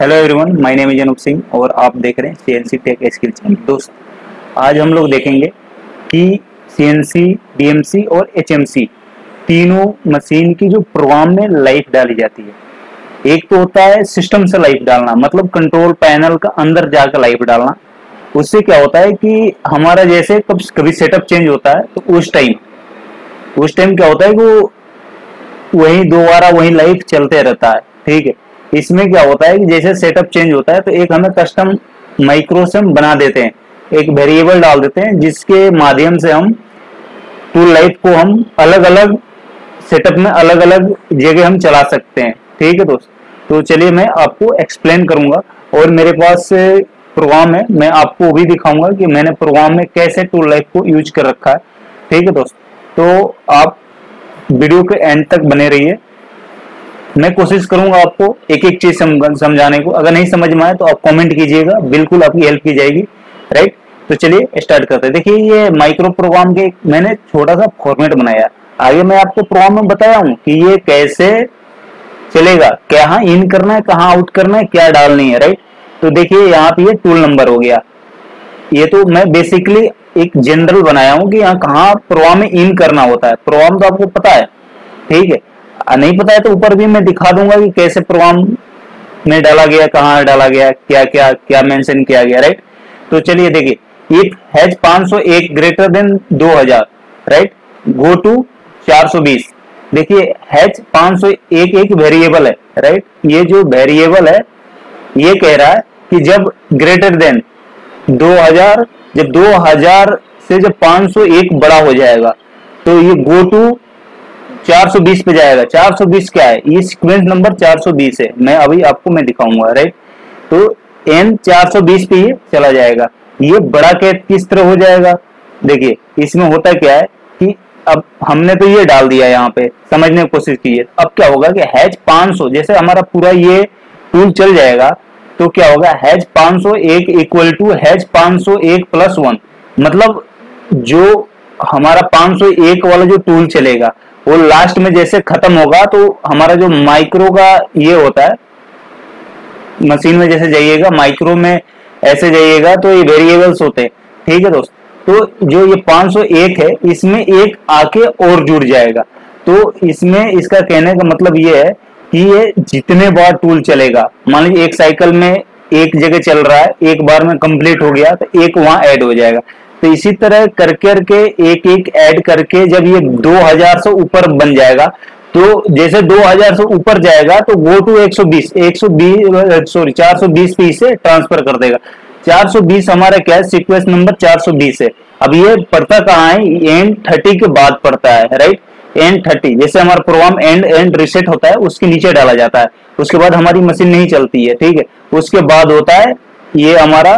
Hello everyone my name is Anoop Singh और आप देख रहे हैं सीएनसी टेक स्किल चैनल दोस्त, आज हम लोग देखेंगे कि सीएनसी डीएमसी और एचएमसी तीनों मशीन की जो प्रोग्राम में लाइट डाली जाती है। एक तो होता है सिस्टम से लाइट डालना मतलब कंट्रोल पैनल का अंदर जाकर लाइट डालना। उससे क्या होता है कि हमारा जैसे कब, कभी सेटअप चेंज होता है तो उस टाइम उस टाइम क्या होता है कि वो, वही दोबारा वही लाइट चलते रहता है, ठीक है? इसमें क्या होता है कि जैसे सेटअप चेंज होता है तो एक हमें कस्टम माइक्रोसम बना देते हैं। एक वेरिएबल डाल देते हैं, जिसके माध्यम से हम टूल लाइट को हम अलग अलग सेटअप में अलग अलग जगह हम चला सकते हैं। ठीक है दोस्त? तो चलिए मैं आपको एक्सप्लेन करूँगा। और मेरे पास प्रोग्राम है, मैं आपको भी दिखाऊँगा कि मैंने प्रोग्राम में कैसे टूल लाइट को यूज़ कर रखा है। ठीक है दोस्त? तो आप वीडियो के एंड तक बने रहिए। मैं कोशिश करूँगा आपको एक एक चीज़ समझाने को। अगर नहीं समझ में आए तो आप कमेंट कीजिएगा, बिल्कुल आपकी हेल्प की जाएगी राइट तो चलिए स्टार्ट करते हैं। देखिए, ये माइक्रो प्रोग्राम के मैंने छोटा सा फॉर्मेट बनाया। आगे मैं आपको प्रोग्राम में बताया हूँ कि ये कैसे चलेगा, कहाँ इन करना है, कहाँ आउट करना है, क्या डालनी है राइट तो देखिए, यहाँ पे टूल नंबर हो गया। ये तो मैं बेसिकली एक जनरल बनाया हूँ कि यहाँ कहाँ प्रोग्राम में इन करना होता है। प्रोग्राम तो आपको पता है, ठीक है? नहीं पता है तो ऊपर भी मैं दिखा दूँगा कि कैसे प्रोग्राम में डाला गया, कहाँ डाला गया, क्या क्या क्या मेंशन किया गया राइट तो चलिए देखिए if hash 501 greater than 2000 right go to 420 देखिए हैज़ 501 एक वेरिएबल है राइट ये जो वेरिएबल है, ये कह रहा है कि जब ग्रेटर देन 2000 जब 2000 से जब 501 बड़ा हो जाएगा तो ये गो टू 420 पे जाएगा। 420 क्या है? ये सीक्वेंस नंबर 420 है। मैं अभी आपको मैं दिखाऊँगा राइट तो एन 420 पे ये चला जाएगा। ये बड़ा कैद किस तरह हो जाएगा? देखिए, इसमें होता क्या है कि अब हमने तो ये डाल दिया यहाँ पे, समझने की कोशिश की है अब क्या होगा कि हैज़ 500 जैसे हमारा पूरा ये टूल चल जाएगा तो क्या होगा? Hash 501 equal to hash 501 plus one मतलब जो हमारा 501 वाला जो टूल चलेगा वो लास्ट में जैसे खत्म होगा तो हमारा जो माइक्रो का ये होता है मशीन में जैसे जाइएगा माइक्रो में ऐसे जाइएगा तो ये वेरिएबल्स होते हैं। ठीक है दोस्त? तो जो ये 501 है, इसमें एक आके और जुड़ जाएगा। तो इसमें इसका कहने का मतलब ये है कि ये जितने बार टूल चलेगा, मान लीजिए एक साइकिल में एक जगह चल रहा है, एक बार में कंप्लीट हो गया तो एक वहाँ ऐड हो जाएगा। तो इसी तरह कर करके एक एक ऐड करके जब ये 2000 से ऊपर बन जाएगा तो जैसे 2000 से ऊपर जाएगा तो गो टू 120 120 सॉरी 420 पे इसे ट्रांसफ़र कर देगा। 420 हमारा क्या है? सीक्वेंस नंबर 420 है। अब ये पड़ता कहाँ है? एंड थर्टी के बाद पड़ता है राइट एंड थर्टी जैसे हमारा प्रोग्राम एंड एंड रिसेट होता है, उसके नीचे डाला जाता है। उसके बाद हमारी मशीन नहीं चलती है, ठीक है? उसके बाद होता है, ये हमारा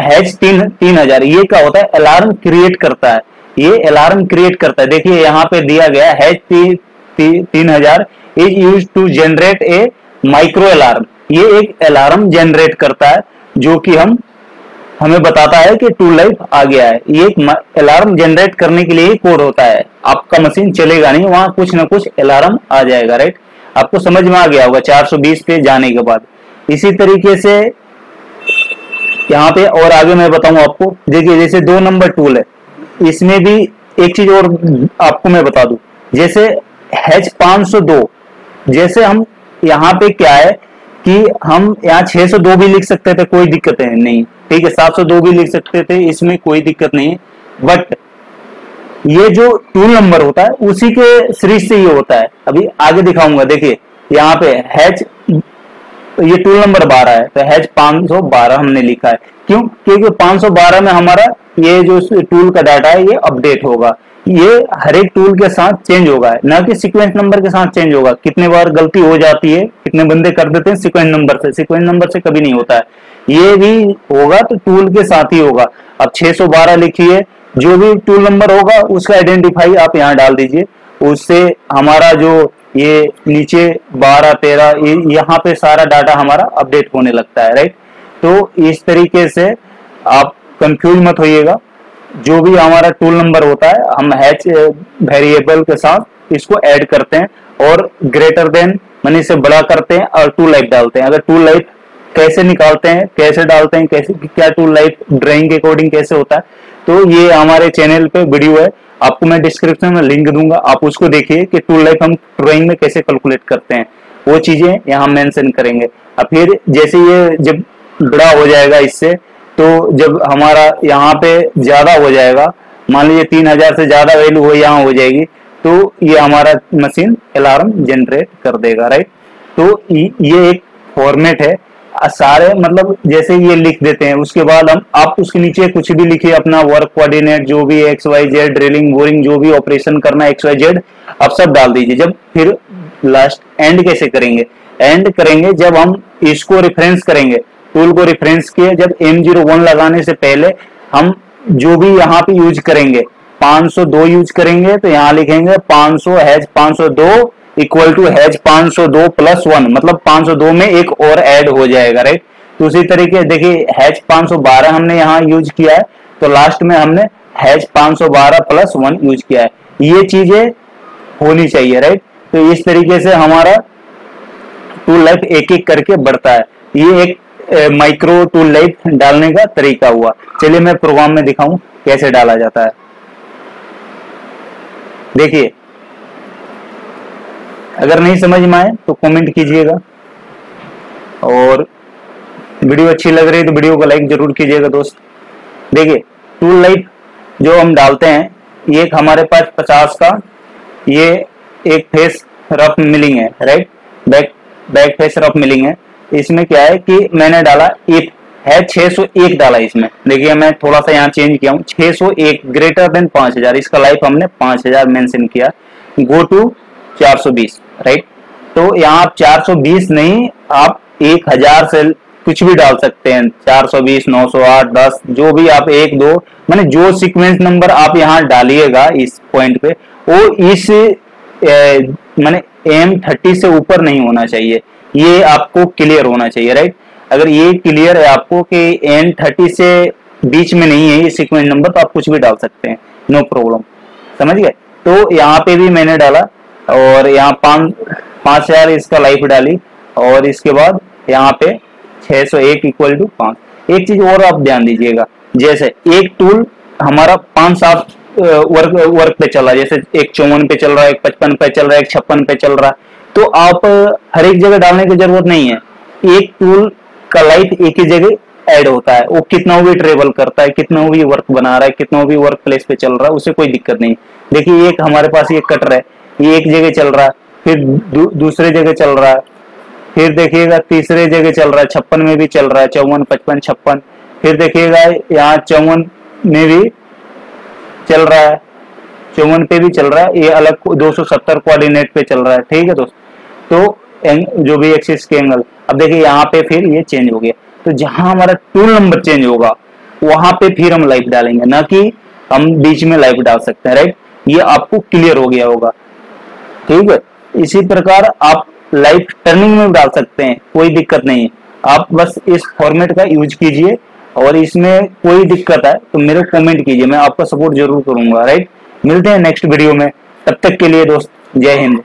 हैज़ तीन तीन हज़ार। ये क्या होता है? अलार्म क्रिएट करता है। ये अलार्म क्रिएट करता है। देखिए यहाँ पे दिया गया हैज़ ती, ती, तीन हज़ार। Is use to generate a micro alarm. ये एक अलार्म जनरेट करता है जो कि हम हमें बताता है कि टू लाइफ आ गया है। ये एक अलार्म जनरेट करने के लिए कोड होता है। आपका मशीन चलेगा नहीं वहाँ कुछ ना कुछ अलार्म आ जाएगा राइट? आपको समझ में आ गया होगा 420 पे जाने के बाद। इसी तरीके से यहाँ पे और आगे मैं बताऊँ आपको। देखिए, जैसे दो नंबर टूल है। इसमें भी एक चीज़ और आपको मैं बता दू। जैसे हैच 502 जैसे हम यहाँ पे क्या है कि हम यहाँ 602 भी लिख सकते थे, कोई दिक्कत है नहीं। ठीक है 702 भी लिख सकते थे, इसमें कोई दिक्कत नहीं है। बट ये जो टूल नंबर होता है, उसी के सीरीज़ से ये होता है। अभी आगे दिखाऊँगा। देखिए, यहाँ पे हैच तो ये टूल नंबर 12 है। तो हैज़ 512 हमने लिखा है। क्यों? क्योंकि 512 में हमारा ये जो टूल का डाटा है, ये अपडेट होगा। ये हर एक टूल के साथ चेंज होगा। ना कि सीक्वेंस नंबर के साथ चेंज होगा। कितने बार गलती हो जाती है, कितने बंदे कर देते हैं सीक्वेंस नंबर से। सीक्वेंस नंबर से कभी नहीं होता है। ये भी होगा तो टूल के साथ ही होगा। अब 612 लिखिए। जो भी टूल नंबर होगा, उसका आइडेंटिफाई आप यहाँ डाल दीजिए। उससे हमारा जो ये नीचे बारह, तेरह यहाँ पे सारा डाटा हमारा अपडेट होने लगता है राइट तो इस तरीके से आप कंफ्यूज मत होइएगा। जो भी हमारा टूल नंबर होता है, हम हैच वेरिएबल के साथ इसको ऐड करते हैं और ग्रेटर देन मैंने इसे बड़ा करते हैं और टू लाइफ डालते हैं। अगर टू लाइफ कैसे निकालते हैं, कैसे डालते हैं, कैसे, क्या टू लाइफ ड्राइंग के अकॉर्डिंग कैसे होता है तो ये हमारे चैनल पे वीडियो है। आपको मैं डिस्क्रिप्शन में लिंक दूँगा, आप उसको देखिए कि टू लाइफ हम ड्राइंग में कैसे कैलकुलेट करते हैं। वो चीज़ें यहाँ मेंशन करेंगे। अब फिर जैसे ये जब बड़ा हो जाएगा इससे तो जब हमारा यहाँ पे ज़्यादा हो जाएगा, मान लीजिए तीन हज़ार से ज़्यादा वैल्यू हो यहाँ हो जाएगी तो ये हमारा मशीन अलार्म जनरेट कर देगा राइट तो ये एक फॉर्मेट है। सारे मतलब जैसे ये लिख देते हैं, उसके बाद हम, आप उसके नीचे कुछ भी लिखिए, अपना वर्क कोऑर्डिनेट जो भी X Y Z drilling boring जो भी ऑपरेशन करना एक्स वाई जेड आप सब डाल दीजिए। जब फिर लास्ट एंड कैसे करेंगे? एंड करेंगे जब हम इसको रेफरेंस करेंगे। टूल को रेफरेंस किए, जब एम ज़ीरो वन लगाने से पहले हम जो भी यहाँ पे यूज़ करेंगे 502 यूज़ करेंगे तो यहाँ लिखेंगे 500 hash 502 equal to hash 502 plus one मतलब 502 में एक और ऐड हो जाएगा राइट तो उसी तरीके, देखिए हैज़ 512 हमने यहाँ यूज़ किया है तो लास्ट में हमने हैज़ 512 प्लस वन यूज़ किया है। ये चीज़ें होनी चाहिए राइट तो इस तरीके से हमारा टूल लाइफ एक एक करके बढ़ता है। ये एक माइक्रो टूल लाइफ डालने का तरीका हुआ। चलिए मैं प्रोग्राम में दिखाऊँ कैसे डाला जाता है। देखिए अगर नहीं समझ में आए तो कमेंट कीजिएगा। और वीडियो अच्छी लग रही है तो वीडियो को लाइक ज़रूर कीजिएगा दोस्त। देखिए टूल लाइट जो हम डालते हैं, ये एक हमारे पास पचास का, ये एक फेस रफ मिलिंग है right back back face rough milling है। इसमें क्या है कि मैंने डाला इफ़ है 601 डाला इसमें। देखिए, मैं थोड़ा सा यहाँ चेंज किया हूँ 601 ग्रेटर देन 5000 इसका लाइफ हमने 5000 मेंशन किया। Go to 420 right? तो यहाँ आप 420 नहीं, आप 1000 से कुछ भी डाल सकते हैं। 420 908 10 जो भी आप एक, दो, मैंने जो सीक्वेंस नंबर आप यहाँ डालिएगा इस पॉइंट पे, वो इस मैंने एम थर्टी से ऊपर नहीं होना चाहिए। ये आपको क्लियर होना चाहिए, राइट? अगर ये क्लियर है आपको कि एन थर्टी से बीच में नहीं है ये सीक्वेंस नंबर तो आप कुछ भी डाल सकते हैं। नो प्रॉब्लम समझ गए? तो यहाँ पे भी मैंने डाला और यहाँ पाँच पाँच हज़ार इसका लाइफ डाली, और इसके बाद यहाँ पे 601 इक्वल टू पाँच। एक चीज़ और आप ध्यान दीजिएगा, जैसे एक टूल हमारा पाँच सात वर्क वर्क पे चल रहा है, जैसे एक चौवन पे चल रहा है, एक पचपन पे चल रहा है, एक छप्पन पे चल रहा है। तो आप हर एक जगह डालने की ज़रूरत नहीं है। एक टूल का लाइफ एक ही जगह ऐड होता है। वो कितना भी ट्रेवल करता है, कितना भी वर्क बना रहा है, कितना भी वर्क प्लेस पे चल रहा है, उसे कोई दिक्कत नहीं। देखिए, एक हमारे पास ये कटर है। ये एक जगह चल रहा है फिर दू, दूसरे जगह चल रहा है फिर देखिएगा तीसरे जगह चल रहा है छप्पन में भी चल रहा है चौवन पचपन छप्पन। फिर देखिएगा यहाँ चौवन में भी चल रहा है चौवन पे भी चल रहा है ये अलग 270 कोऑर्डिनेट पे चल रहा है ठीक है दोस्तों? तो जो भी एक्सिस के एंगल अब देखिए यहाँ पे फिर ये चेंज हो गया। तो जहाँ हमारा टूल नंबर चेंज होगा वहाँ पे फिर हम लाइफ डालेंगे ना कि हम बीच में लाइफ डाल सकते हैं राइट ये आपको क्लियर हो गया होगा। ठीक है? इसी प्रकार आप लाइफ टर्निंग में डाल सकते हैं, कोई दिक्कत नहीं आप बस इस फॉर्मेट का यूज़ कीजिए और इसमें कोई दिक्कत है तो मेरे कमेंट कीजिए, मैं आपका सपोर्ट ज़रूर करूँगा राइट मिलते हैं नेक्स्ट वीडियो में। तब तक के लिए दोस्त, जय हिंद।